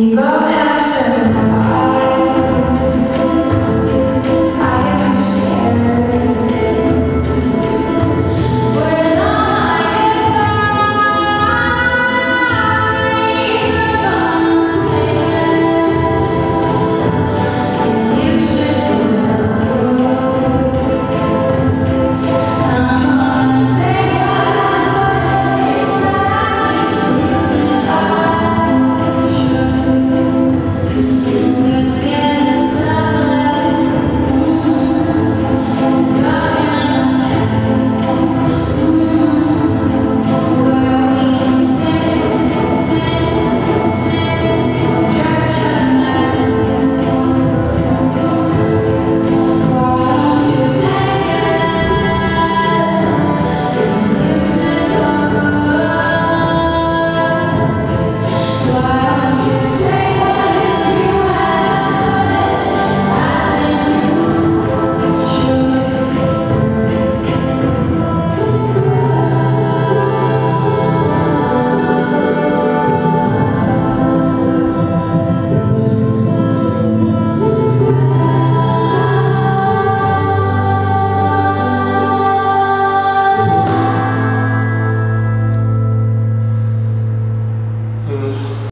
Have